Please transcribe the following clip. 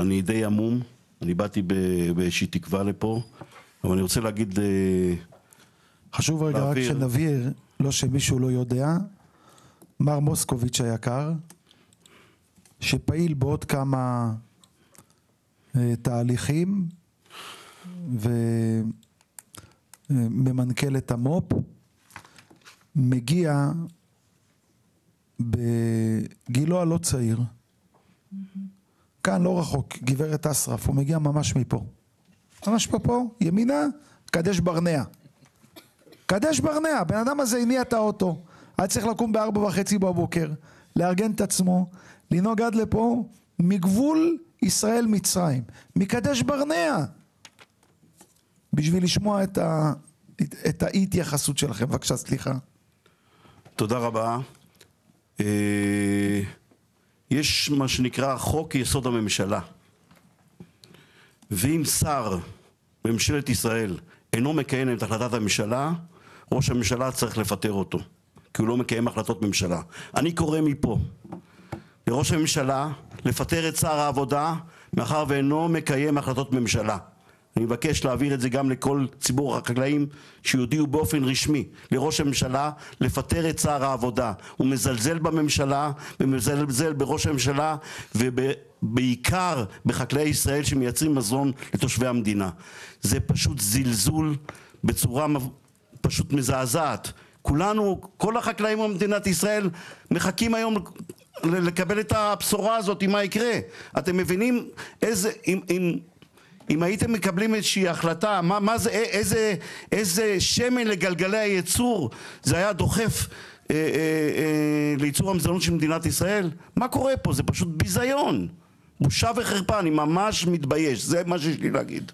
אני די המום, אני באתי באיזושהי תקווה לפה, אבל אני רוצה להגיד... חשוב רגע רק שנבהיר, לא שמישהו לא יודע, מר מוסקוביץ' היקר, שפעיל בעוד כמה תהליכים וממנכ"ל את המו"פ, מגיע בגילו הלא צעיר, כאן לא רחוק, גברת אסרף, הוא מגיע ממש מפה, ממש פה, פה, ימינה, קדש ברנע. קדש ברנע, הבן אדם הזה הניע את האוטו, היה צריך לקום בארבע וחצי בבוקר, לארגן את עצמו, לנהוג עד לפה, מגבול ישראל מצרים, מקדש ברנע, בשביל לשמוע את, ה, את האי התייחסות שלכם. בבקשה, סליחה. תודה רבה. יש מה שנקרא חוק יסוד הממשלה. ואם שר בממשלת ישראל אינו מקיים את החלטת הממשלה, ראש הממשלה צריך לפטר אותו, כי הוא לא מקיים החלטות ממשלה. אני קורא מפה לראש הממשלה לפטר את שר העבודה מאחר ואינו מקיים החלטות ממשלה. אני מבקש להעביר את זה גם לכל ציבור החקלאים שיודיעו באופן רשמי לראש הממשלה לפטר את שר העבודה. הוא מזלזל בממשלה ומזלזל בראש הממשלה ובעיקר בחקלאי ישראל שמייצרים מזון לתושבי המדינה. זה פשוט זלזול בצורה פשוט מזעזעת. כולנו, כל החקלאים במדינת ישראל מחכים היום לקבל את הבשורה הזאת, מה יקרה. אתם מבינים איזה, אם, אם, הייתם מקבלים איזושהי החלטה, זה, איזה, שמן לגלגלי הייצור זה היה דוחף אה, אה, אה, לייצור המזונות של מדינת ישראל? מה קורה פה? זה פשוט ביזיון. בושה וחרפה, אני ממש מתבייש, זה מה שיש לי להגיד.